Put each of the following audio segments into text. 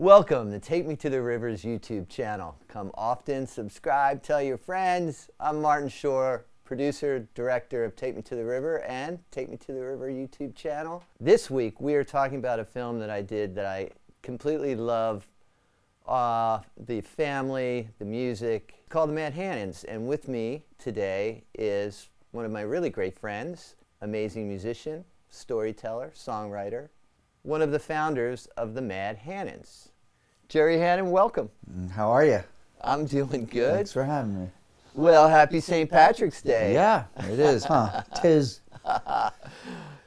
Welcome to Take Me to the Rivers YouTube channel. Come often, subscribe, tell your friends. I'm Martin Shore, producer, director of Take Me to the River and Take Me to the River YouTube channel. This week we are talking about a film that I did that I completely love. Uh, the family, the music, called The Mad Hannans. And with me today is one of my really great friends, amazing musician, storyteller, songwriter, one of the founders of the Mad Hannans. Jerry Hannan, welcome. How are you? I'm doing good. Thanks for having me. Well, happy St. Patrick's Day. Yeah, it is, huh? Tis.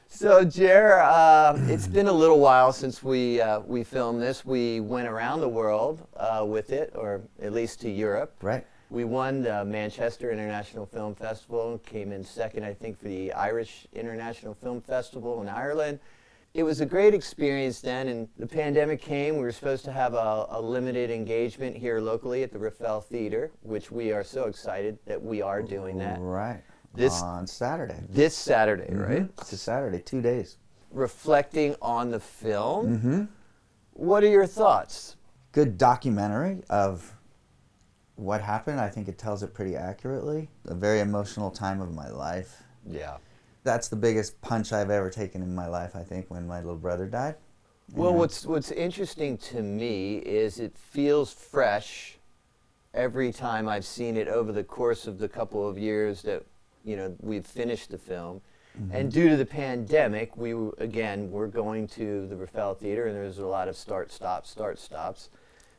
So, Jer, uh, it's been a little while since we uh, we filmed this. We went around the world uh, with it, or at least to Europe. Right. We won the Manchester International Film Festival, and came in second, I think, for the Irish International Film Festival in Ireland. It was a great experience then, and the pandemic came. We were supposed to have a, a limited engagement here locally at the Rafael Theater, which we are so excited that we are doing that Right. This- on Saturday. this Saturday, right? Mhm. It's a Saturday, two days. Reflecting on the film. Mm-hmm. What are your thoughts? Good documentary of what happened. I think it tells it pretty accurately. A very emotional time of my life. Yeah. That's the biggest punch I've ever taken in my life. I think when my little brother died. Well, And- what's what's interesting to me is it feels fresh every time I've seen it over the course of the couple of years that you know we've finished the film. Mm-hmm. And due to the pandemic, we again we're going to the Rafael Theater, and there's a lot of start stops, start stops.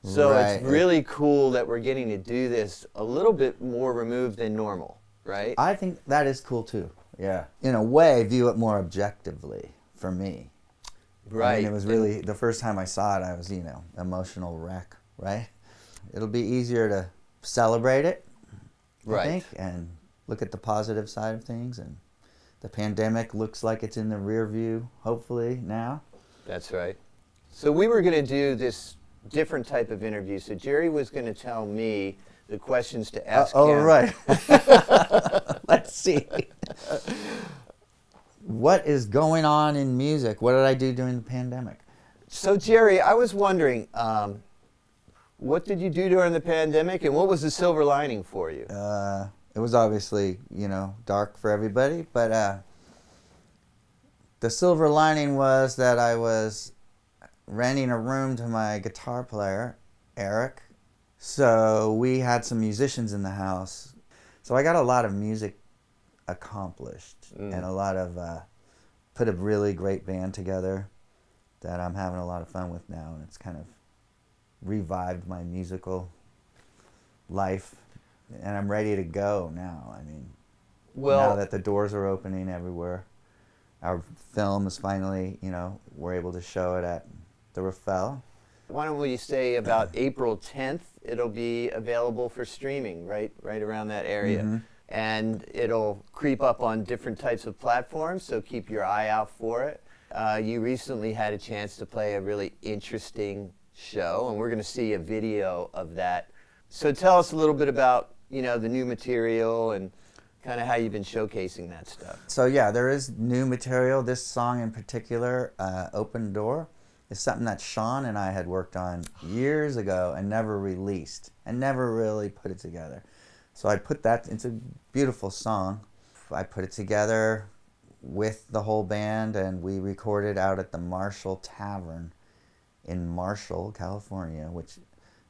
So Right. it's really cool that we're getting to do this a little bit more removed than normal, right? I think that is cool too. Yeah. In a way, view it more objectively for me. right. I mean, it was really the first time I saw it. I was, you know, emotional wreck. Right. It'll be easier to celebrate it, I Right. think, and look at the positive side of things. And the pandemic looks like it's in the rear view. Hopefully now. That's right. So we were going to do this different type of interview. So Jerry was going to tell me the questions to ask uh, oh him. right. Let's see. What is going on in music? What did I do during the pandemic? So Jerry, I was wondering, um, what did you do during the pandemic, and what was the silver lining for you? uh, it was obviously you know dark for everybody but uh, the silver lining was that i was renting a room to my guitar player eric so we had some musicians in the house so i got a lot of music accomplished Mm. and a lot of uh, put a really great band together that i'm having a lot of fun with now and it's kind of revived my musical life and I'm ready to go now. I mean, now Well, that the doors are opening everywhere, our film is finally, you know, we're able to show it at the Rafael. why don't we say about April 10th? It'll be available for streaming, right, right around that area, Mhm. And it'll creep up on different types of platforms. So keep your eye out for it. Uh, you recently had a chance to play a really interesting show, and we're going to see a video of that. So tell us a little bit about you know the new material and kind of how you've been showcasing that stuff. So yeah, there is new material. This song in particular, uh, "Open Door," is something that Sean and I had worked on years ago and never released, and never really put it together. So I put that. It's a beautiful song. I put it together with the whole band, and we recorded out at the Marshall Tavern in Marshall, California, which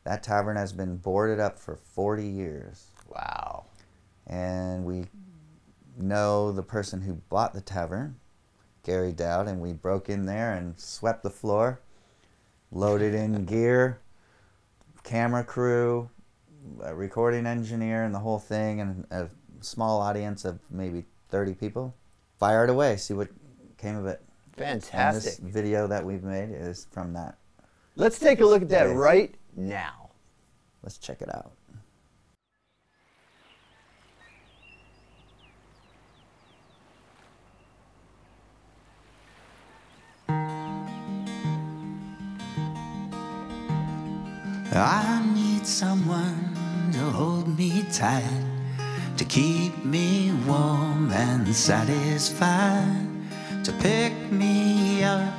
that tavern has been boarded up for 40 years Wow. and we know the person who bought the tavern, Gary Dowd, and we broke in there and swept the floor, loaded in gear, camera crew, a recording engineer, and the whole thing, and a small audience of maybe 30 people. Fired away, see what came of it. Fantastic. And this Fantastic. video that we've made is from that. Let's take a look at that right now. Let's check it out. I need someone to hold me tight, to keep me warm and satisfied, to pick me up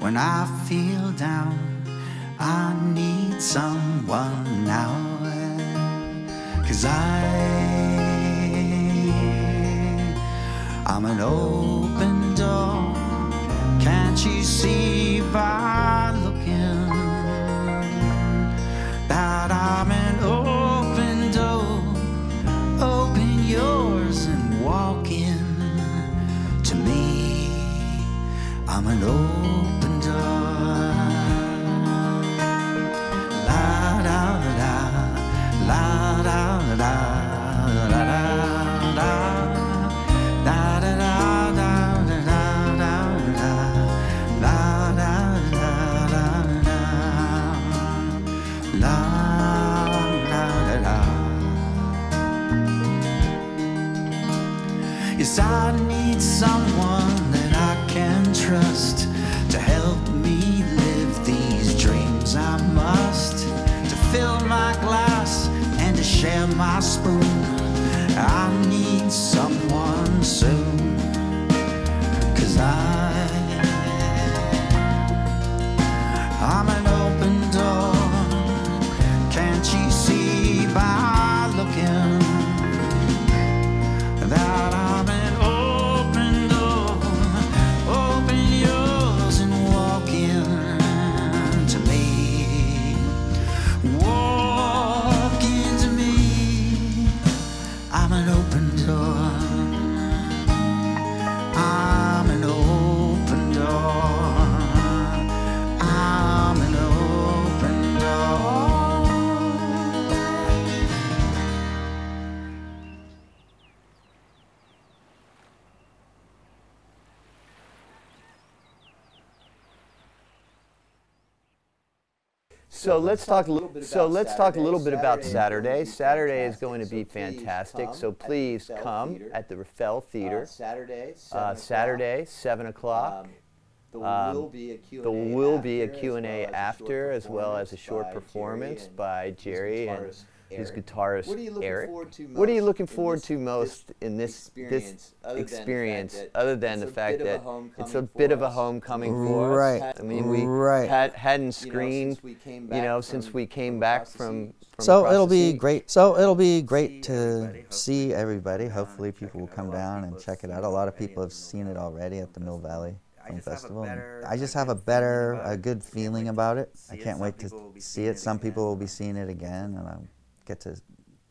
when I feel down. I need someone now. Cause I, I'm an open door. Can't you see by So let's talk a little bit. So about let's talk a little bit about Saturday. Saturday. Saturday is going to Saturday be is going to be fantastic, so please come at the at the Rafael Uh, Theater. Saturday, Uh, 7 Saturday, seven o'clock. There Um, will be a Q&A There will be a after, Q&A as well as a short after, as well as a performance short by performance Jerry by Jerry and guitarist his guitarist What are you looking Eric. forward to what are you looking forward this- to this most in this experience, this other than the fact experience, that other than the it's a fact bit of a that it's homecoming a bit for of a homecoming for Right. us? I mean, we Right. had, hadn't You know, screened, since we came you back know, from- since we came from back from. from So it'll be great. So it'll be great See to everybody. see everybody. Uh, hopefully and people will come A lot of down and check it out. A lot of people have seen it already at the Mill Valley I Film just have a Festival. and better- I a just have a better, a good feeling about it. I can't wait to people will be see it. it Some people will be seeing it again, and I'll get to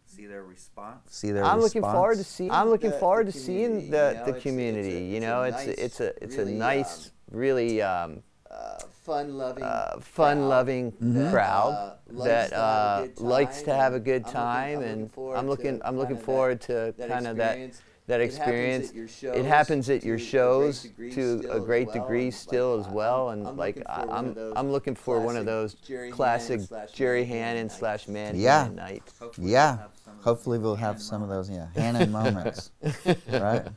See their response. see their I'm response. looking forward to seeing. I'm looking the- forward the to seeing community, the you know, the it's- it's a- community. it's you a know, it's nice, a, it's a it's really, a nice, um, really um, uh, fun-loving, uh, fun-loving that, crowd uh, likes that to uh, good likes to have a good time, and I'm looking I'm looking forward to kind of that experience. that It happens experience. at your It happens at shows your to a great shows degree to a great well, degree and, still like, as well, I'm- and I'm like I- for one I'm I'm looking for one of those classic Jerry Hannan slash Man Yeah. Hannan nights. Hopefully we'll Yeah. have some of Hopefully we'll have some of those. Yeah, Hannan moments. right.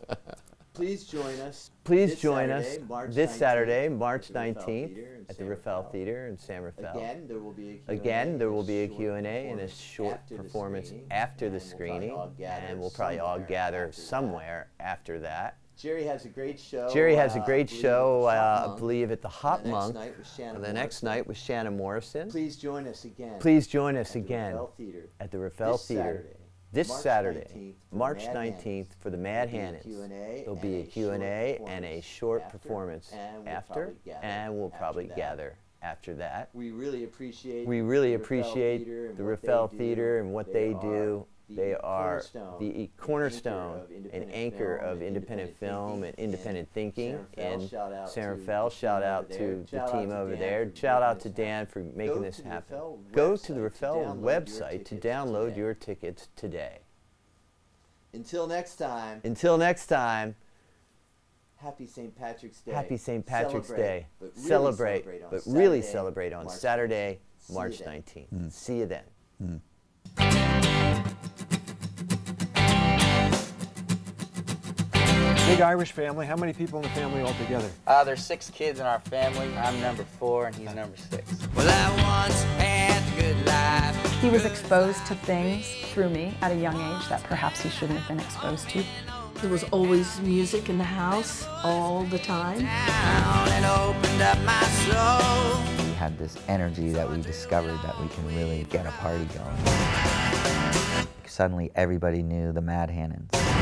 Please join us. Please this join Saturday, us March this 19th Saturday, March at the Rafael 19th, at the Rafael. Theater in San Rafael. Again, there will be a Q&A Again, there and will be a Q&A and a performance short after the performance screening, after the and we'll probably all gather and we'll probably all somewhere gather after that. somewhere after that. Jerry has a great show. Jerry has a uh, great believe, show, uh, I believe, at the Hot the next Monk. night with The next night with Shannon Morrison. Please join us again. Please join us at again Theater at the Rafael Theater Saturday, this March Saturday, 19th, March 19th, for the Mad There'll be a Hannans. There'll be a a Q&A and a short after, performance and we'll after, and we'll probably gather after that. We really appreciate. We really the Rafael Theater and the what they. Theater and what they, do. The They are the cornerstone, anchor of an independent anchor film of independent film and independent thinking. San And shout out San Rafael, shout out to the team over there. Shout out to Dan for making this happen. Go to the website Rafael website to download today. your tickets today. Until next time, Until next time, happy St. Patrick's Day. happy St. Patrick's Celebrate, Day. but really celebrate, celebrate on but really celebrate on March Saturday, 19th. See you March then. 19th. See you then. Hmm. Big Irish family. How many people in the family altogether? Uh, there's six kids in our family. I'm number four, and he's number six. Well, I once had a good life. He was exposed to things through me at a young age that perhaps he shouldn't have been exposed to. There was always music in the house all the time. Down and opened up my soul. We had this energy that we discovered that we can really get a party going. Suddenly everybody knew the Mad Hannans.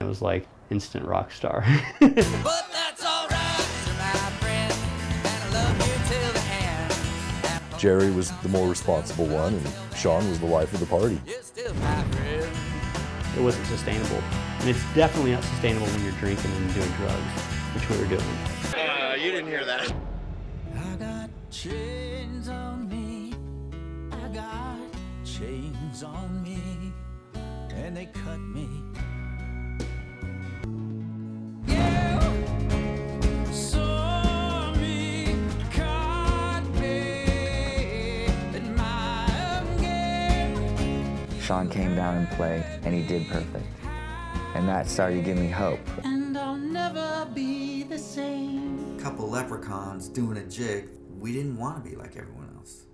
It was like instant rock star. But that's alright, my friend, and I love you till the end. Jerry was the more responsible one, and Sean was the life of the party. You're still my friend. it wasn't sustainable. And it's definitely not sustainable when you're drinking and doing drugs, which we were doing. I got chains on me. I got chains on me. And they cut me. Sean came down and played, and he did perfect. And that started to give me hope. And I'll never be the same. couple leprechauns doing a jig, we didn't want to be like everyone else.